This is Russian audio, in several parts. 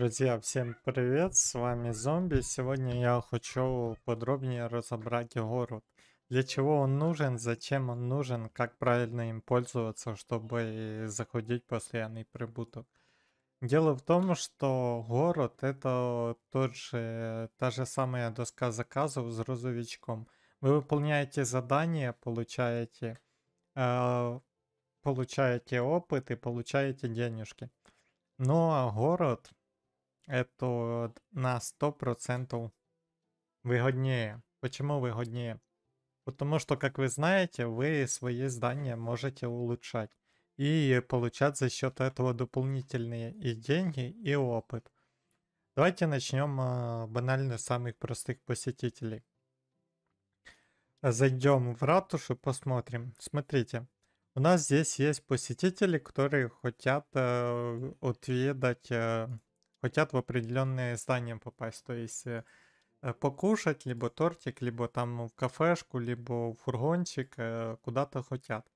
Друзья, всем привет, с вами Зомби. Сегодня я хочу подробнее разобрать город. Для чего он нужен, зачем он нужен, как правильно им пользоваться, чтобы заходить постоянный прибуток. Дело в том, что город это тот же, та же самая доска заказов с грузовичком. Вы выполняете задание, получаете, э, получаете опыт и получаете денежки. Ну а город это на 100% выгоднее. Почему выгоднее? Потому что, как вы знаете, вы свои здания можете улучшать и получать за счет этого дополнительные и деньги, и опыт. Давайте начнем а, банально с самых простых посетителей. Зайдем в ратушу, посмотрим. Смотрите, у нас здесь есть посетители, которые хотят э, отведать э, хотят в определенное здание попасть. То есть э, э, покушать, либо тортик, либо там в кафешку, либо в фургончик, э, куда-то хотят.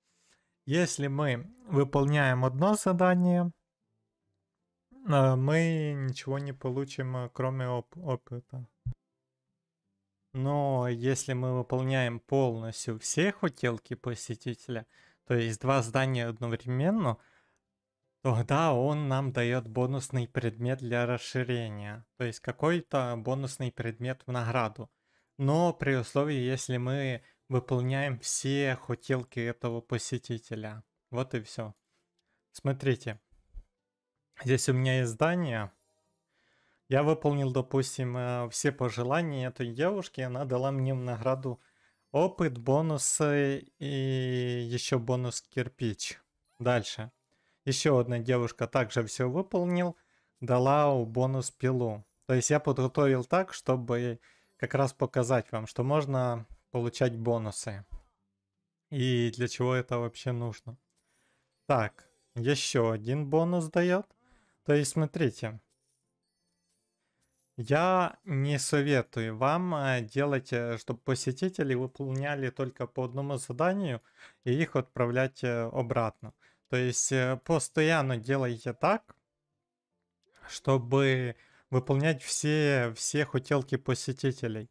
Если мы выполняем одно задание, мы ничего не получим, кроме оп- опыта. Но если мы выполняем полностью все хотелки посетителя, то есть два здания одновременно, Тогда он нам дает бонусный предмет для расширения. То есть какой-то бонусный предмет в награду. Но при условии, если мы выполняем все хотелки этого посетителя. Вот и все. Смотрите. Здесь у меня есть здание. Я выполнил, допустим, э, все пожелания этой девушки. Она дала мне в награду опыт, бонусы и еще бонус кирпич. Дальше. Еще одна девушка также все выполнил, дала бонус пилу. То есть я подготовил так, чтобы как раз показать вам, что можно получать бонусы. И для чего это вообще нужно. Так, еще один бонус дает. То есть смотрите, я не советую вам э, делать, э, чтобы посетители выполняли только по одному заданию и их отправлять э, обратно. То есть э, постоянно делайте так, чтобы выполнять все, все хотелки посетителей.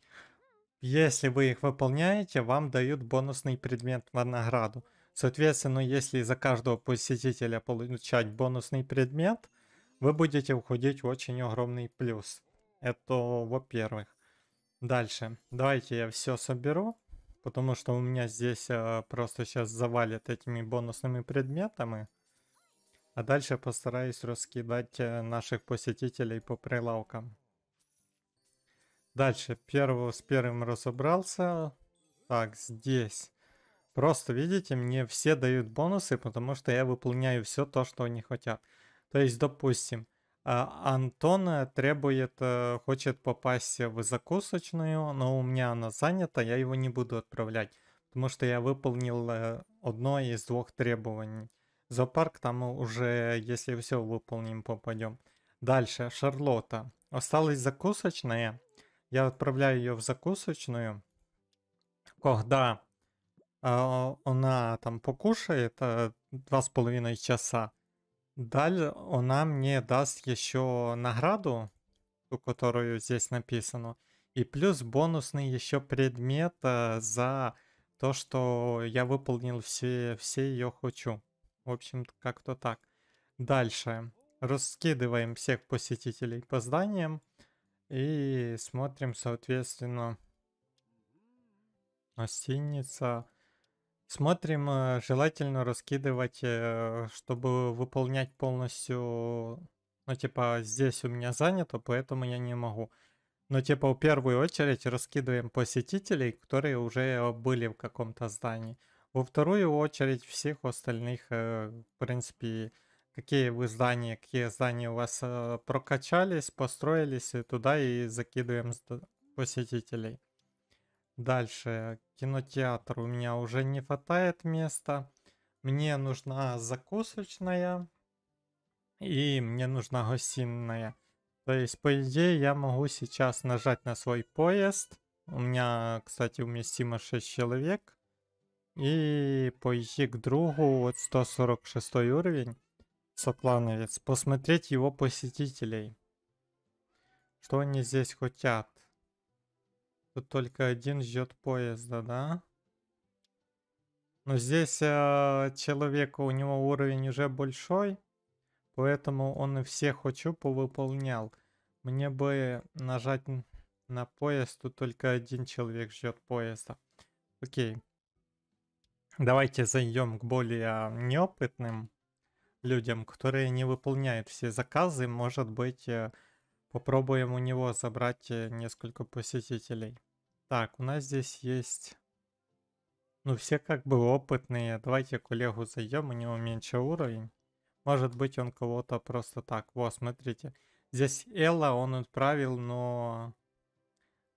Если вы их выполняете, вам дают бонусный предмет в награду. Соответственно, если за каждого посетителя получать бонусный предмет, вы будете уходить в очень огромный плюс. Это во-первых. Дальше. Давайте я все соберу. Потому что у меня здесь э, просто сейчас завалят этими бонусными предметами. А дальше постараюсь раскидать э, наших посетителей по прилавкам. Дальше, первого с первым разобрался. Так, здесь. Просто, видите, мне все дают бонусы, потому что я выполняю все то, что они хотят. То есть, допустим, Антон требует, э, хочет попасть в закусочную, но у меня она занята, я его не буду отправлять, потому что я выполнил э, одно из двух требований. Зоопарк там уже, если все выполним, попадем. Дальше, Шарлотта. Осталась закусочная. Я отправляю ее в закусочную. Когда э, она там покушает два с половиной часа, Далее она мне даст еще награду, ту, которую здесь написано, и плюс бонусный еще предмет э, за то, что я выполнил все, все ее хочу. В общем, как-то так. Дальше. Раскидываем всех посетителей по зданиям и смотрим, соответственно, гостиница. Смотрим, э, желательно раскидывать, э, чтобы выполнять полностью... Ну, типа, здесь у меня занято, поэтому я не могу. Но, типа, в первую очередь раскидываем посетителей, которые уже были в каком-то здании. Во вторую очередь всех остальных, э, в принципе, какие вы здания, какие здания у вас прокачались, построились, туда и закидываем посетителей. Дальше, кинотеатр у меня уже не хватает места. Мне нужна закусочная. И мне нужна гостиная. То есть, по идее, я могу сейчас нажать на свой поезд. У меня, кстати, уместимо 6 человек. И пойти к другу, вот 146 уровень, соплановец, посмотреть его посетителей. Что они здесь хотят? Тут только один ждет поезда, да? Но здесь э, человек, у него уровень уже большой, поэтому он и все хочу повыполнял. Мне бы нажать на поезд, тут только один человек ждет поезда. Окей. Давайте зайдем к более неопытным людям, которые не выполняют все заказы. Может быть, э, попробуем у него забрать э, несколько посетителей. Так, у нас здесь есть... Ну, все как бы опытные. Давайте коллегу зайдем, у него меньше уровень. Может быть, он кого-то просто так. Вот, смотрите. Здесь Элла он отправил, но...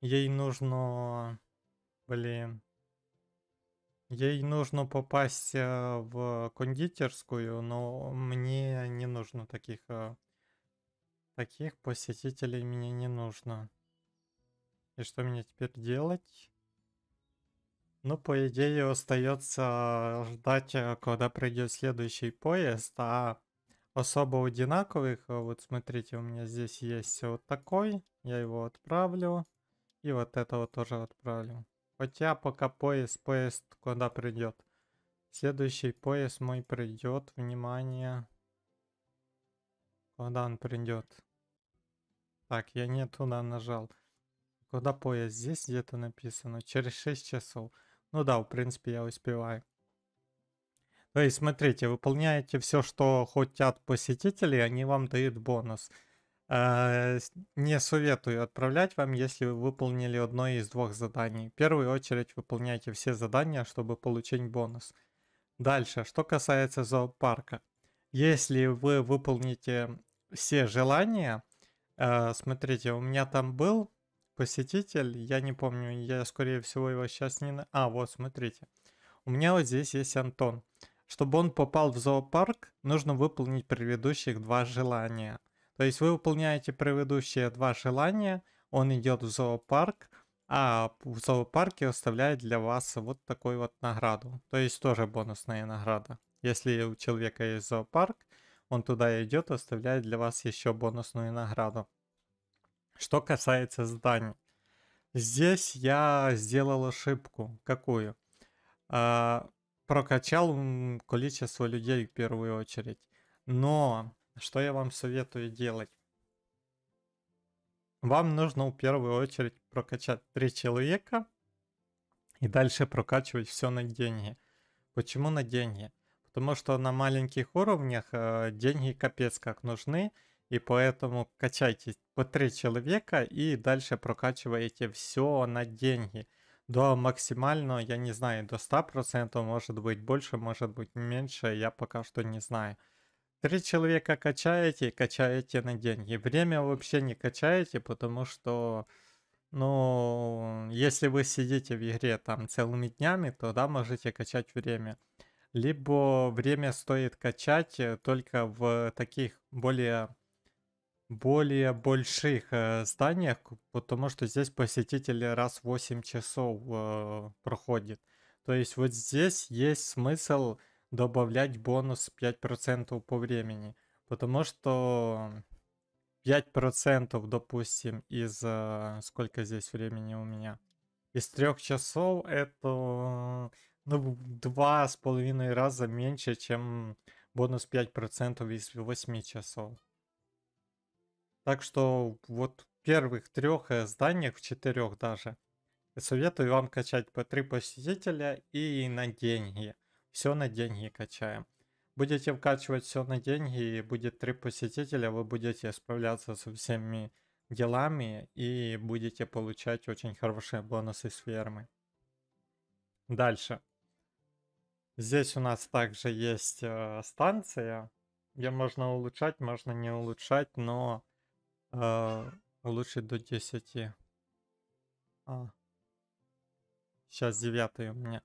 Ей нужно... Блин. Ей нужно попасть э, в кондитерскую, но мне не нужно таких... Э, таких посетителей мне не нужно. И что мне теперь делать? Ну, по идее, остается ждать, э, когда придет следующий поезд, а особо одинаковых, вот смотрите, у меня здесь есть вот такой, я его отправлю, и вот этого тоже отправлю. Хотя пока поезд, поезд куда придет. Следующий поезд мой придет, внимание. Куда он придет? Так, я не туда нажал. Куда поезд? Здесь где-то написано. Через 6 часов. Ну да, в принципе, я успеваю. То есть, смотрите, выполняете все, что хотят посетители, они вам дают бонус. Э, не советую отправлять вам, если вы выполнили одно из двух заданий. В первую очередь выполняйте все задания, чтобы получить бонус. Дальше, что касается зоопарка. Если вы выполните все желания, э, смотрите, у меня там был посетитель, я не помню, я скорее всего его сейчас не... А, вот, смотрите. У меня вот здесь есть Антон. Чтобы он попал в зоопарк, нужно выполнить предыдущих два желания. То есть вы выполняете предыдущие два желания, он идет в зоопарк, а в зоопарке оставляет для вас вот такой вот награду. То есть тоже бонусная награда. Если у человека есть зоопарк, он туда идет, оставляет для вас еще бонусную награду. Что касается зданий. Здесь я сделал ошибку. Какую? А, прокачал количество людей в первую очередь. Но что я вам советую делать? Вам нужно в первую очередь прокачать три человека и дальше прокачивать все на деньги. Почему на деньги? Потому что на маленьких уровнях э, деньги капец как нужны, и поэтому качайте по три человека и дальше прокачиваете все на деньги. До максимального, я не знаю, до 100%, может быть больше, может быть меньше, я пока что не знаю. Три человека качаете, качаете на деньги. Время вообще не качаете, потому что, ну, если вы сидите в игре там целыми днями, то да, можете качать время. Либо время стоит качать э, только в таких более более больших э, зданиях, потому что здесь посетители раз в 8 часов э, проходит. То есть вот здесь есть смысл добавлять бонус 5% по времени. Потому что 5%, допустим, из... Э, сколько здесь времени у меня? Из трех часов это ну, два с половиной раза меньше, чем бонус 5% из 8 часов. Так что вот в первых трех э, зданиях, в четырех даже, советую вам качать по 3 посетителя и на деньги все на деньги качаем. Будете вкачивать все на деньги, и будет три посетителя, вы будете справляться со всеми делами и будете получать очень хорошие бонусы с фермы. Дальше. Здесь у нас также есть э, станция, где можно улучшать, можно не улучшать, но э, улучшить до 10. А. Сейчас 9 у меня.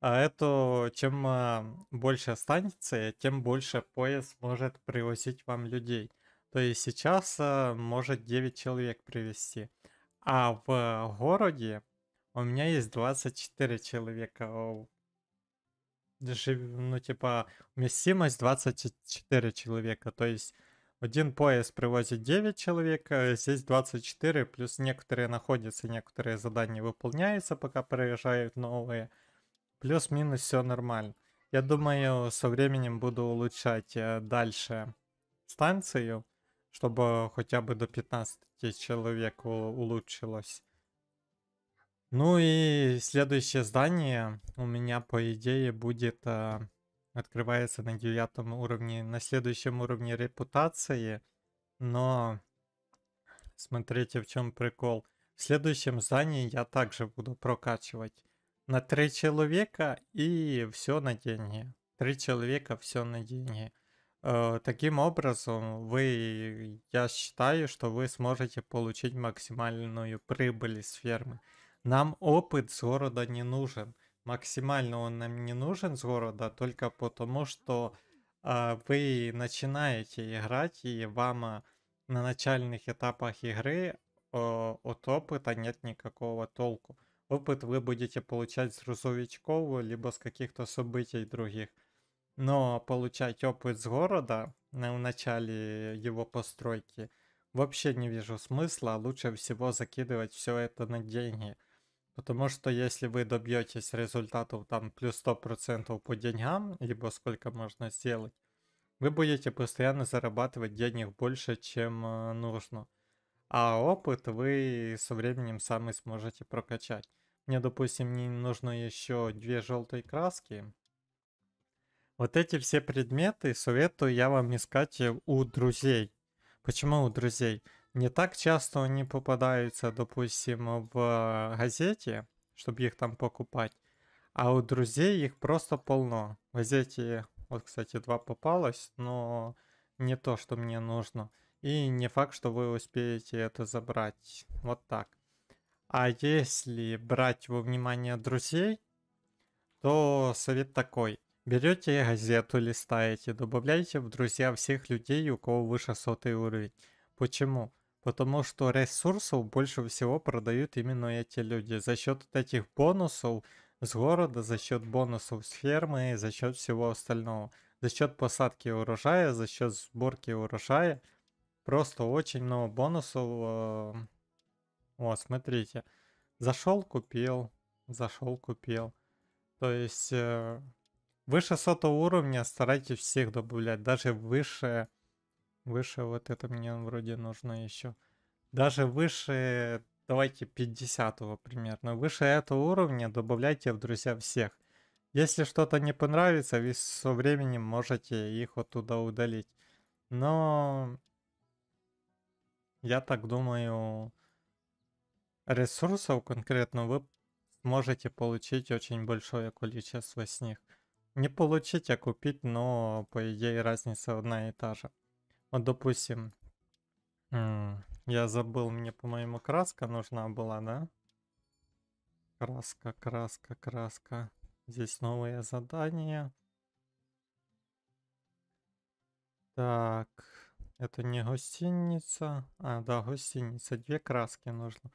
А это чем а, больше станция, тем больше поезд может привозить вам людей. То есть сейчас а, может 9 человек привезти. А в городе у меня есть 24 человека. Ну, типа, вместимость 24 человека. То есть Один поезд привозит 9 человек, а здесь 24, плюс некоторые находятся, некоторые задания выполняются, пока приезжают новые. Плюс-минус все нормально. Я думаю, со временем буду улучшать э, дальше станцию, чтобы хотя бы до 15 человек улучшилось. Ну и следующее здание у меня, по идее, будет... Э, открывается на девятом уровне, на следующем уровне репутации. Но смотрите, в чем прикол. В следующем здании я также буду прокачивать на три человека и все на деньги. Три человека, все на деньги. Э, таким образом, вы, я считаю, что вы сможете получить максимальную прибыль из фермы. Нам опыт с города не нужен. Максимально он нам не нужен с города только потому, что э, вы начинаете играть и вам э, на начальных этапах игры э, от опыта нет никакого толку. Опыт вы будете получать с грузовичков, либо с каких-то событий других. Но получать опыт с города в начале его постройки вообще не вижу смысла. Лучше всего закидывать все это на деньги. Потому что если вы добьетесь результатов там плюс 100% по деньгам, либо сколько можно сделать, вы будете постоянно зарабатывать денег больше, чем э, нужно. А опыт вы со временем сами сможете прокачать. Мне, допустим, не нужно еще две желтые краски. Вот эти все предметы советую я вам искать у друзей. Почему у друзей? Не так часто они попадаются, допустим, в газете, чтобы их там покупать. А у друзей их просто полно. В газете, вот, кстати, два попалось, но не то, что мне нужно. И не факт, что вы успеете это забрать. Вот так. А если брать во внимание друзей, то совет такой. Берете газету, листаете, добавляете в друзья всех людей, у кого выше сотый уровень. Почему? Потому что ресурсов больше всего продают именно эти люди. За счет этих бонусов с города, за счет бонусов с фермы, за счет всего остального. За счет посадки урожая, за счет сборки урожая. Просто очень много бонусов э, о, смотрите. Зашел, купил. Зашел, купил. То есть э, выше сотого уровня старайтесь всех добавлять. Даже выше... Выше вот это мне вроде нужно еще. Даже выше, давайте 50 примерно. Выше этого уровня добавляйте в друзья всех. Если что-то не понравится, вы со временем можете их оттуда удалить. Но я так думаю, ресурсов конкретно вы сможете получить очень большое количество с них. Не получить, а купить, но по идее разница одна и та же. Вот допустим, я забыл, мне по-моему краска нужна была, да? Краска, краска, краска. Здесь новые задания. Так, это не гостиница. А, да, гостиница. Две краски нужно.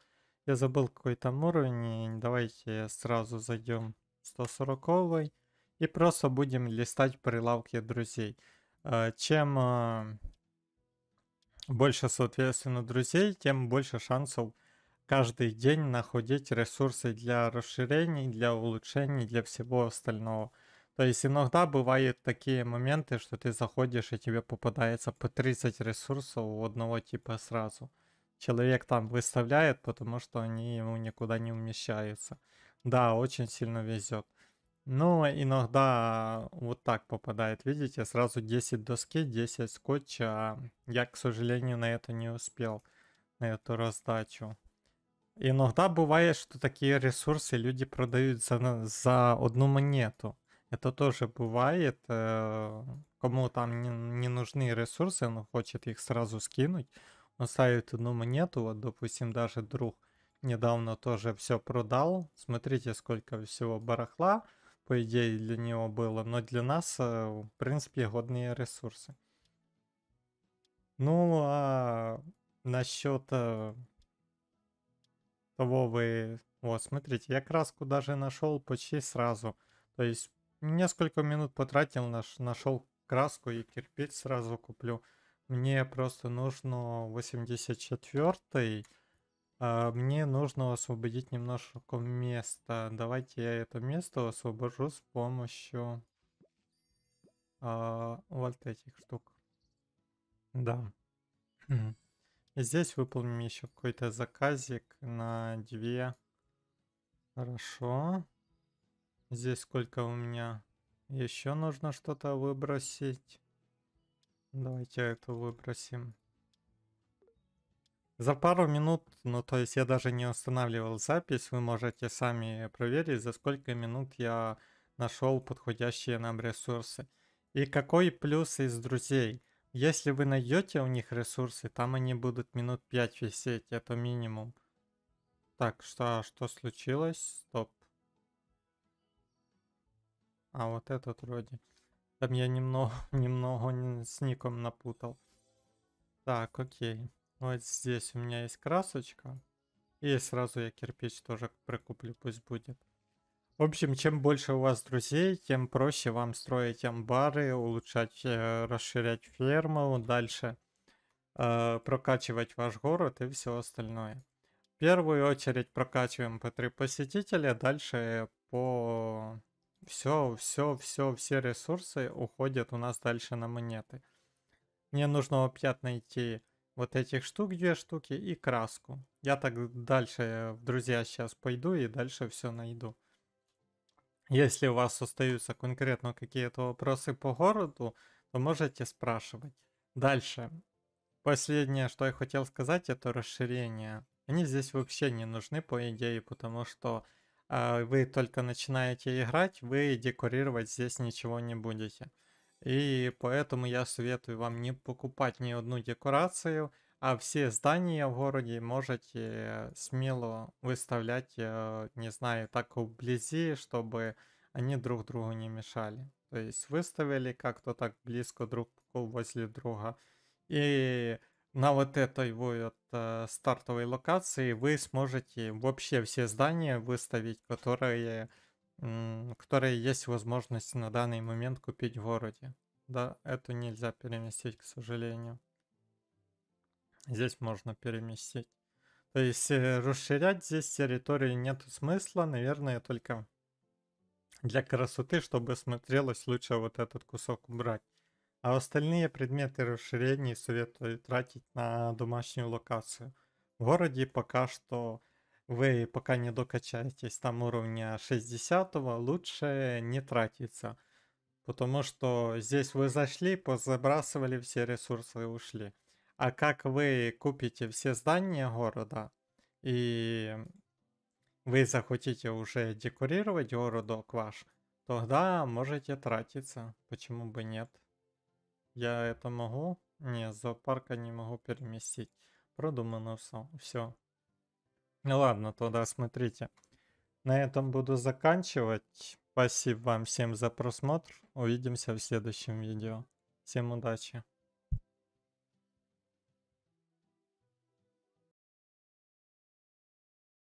Я забыл какой там уровень. Давайте сразу зайдем 140 и просто будем листать прилавки друзей. А, чем а, больше, соответственно, друзей, тем больше шансов каждый день находить ресурсы для расширений, для улучшений, для всего остального. То есть иногда бывают такие моменты, что ты заходишь и тебе попадается по 30 ресурсов у одного типа сразу человек там выставляет, потому что они ему никуда не умещаются. Да, очень сильно везет. Но иногда вот так попадает, видите, сразу 10 доски, 10 скотча. Я, к сожалению, на это не успел, на эту раздачу. Иногда бывает, что такие ресурсы люди продают за, за одну монету. Это тоже бывает. Э, кому там не, не нужны ресурсы, он хочет их сразу скинуть он ставит одну монету, вот, допустим, даже друг недавно тоже все продал. Смотрите, сколько всего барахла, по идее, для него было. Но для нас, э, в принципе, годные ресурсы. Ну, а насчет э, того вы... Вот, смотрите, я краску даже нашел почти сразу. То есть несколько минут потратил, наш, нашел краску и кирпич сразу куплю. Мне просто нужно 84 а мне нужно освободить немножко места. Давайте я это место освобожу с помощью а, вот этих штук. Да. Здесь выполним еще какой-то заказик на две. Хорошо. Здесь сколько у меня? Еще нужно что-то выбросить. Давайте это выбросим. За пару минут, ну то есть я даже не устанавливал запись, вы можете сами проверить, за сколько минут я нашел подходящие нам ресурсы. И какой плюс из друзей? Если вы найдете у них ресурсы, там они будут минут 5 висеть, это минимум. Так, что, что случилось? Стоп. А, вот этот вроде. Там я немного, немного с ником напутал. Так, окей. Вот здесь у меня есть красочка. И сразу я кирпич тоже прикуплю, пусть будет. В общем, чем больше у вас друзей, тем проще вам строить амбары, улучшать, э, расширять ферму, дальше э, прокачивать ваш город и все остальное. В первую очередь прокачиваем по 3 посетителя, дальше по... Все, все, все, все ресурсы уходят у нас дальше на монеты. Мне нужно опять найти вот этих штук, две штуки и краску. Я так дальше друзья сейчас пойду и дальше все найду. Если у вас остаются конкретно какие-то вопросы по городу, то можете спрашивать. Дальше. Последнее, что я хотел сказать, это расширение. Они здесь вообще не нужны, по идее, потому что э, вы только начинаете играть, вы декорировать здесь ничего не будете. И поэтому я советую вам не покупать ни одну декорацию, а все здания в городе можете смело выставлять, э, не знаю, так вблизи, чтобы они друг другу не мешали. То есть выставили как-то так близко друг возле друга. И на вот этой вот э, стартовой локации вы сможете вообще все здания выставить, которые, которые есть возможность на данный момент купить в городе. Да, это нельзя переместить, к сожалению. Здесь можно переместить. То есть э, расширять здесь территорию нет смысла, наверное, только для красоты, чтобы смотрелось лучше вот этот кусок убрать. А остальные предметы расширений советую тратить на домашнюю локацию. В городе пока что вы пока не докачаетесь там уровня 60 лучше не тратиться. Потому что здесь вы зашли, позабрасывали все ресурсы и ушли. А как вы купите все здания города и вы захотите уже декорировать городок ваш, тогда можете тратиться. Почему бы нет? Я это могу? Не, зоопарка не могу переместить. Продумано все. все. Ну ладно, тогда смотрите. На этом буду заканчивать. Спасибо вам всем за просмотр. Увидимся в следующем видео. Всем удачи.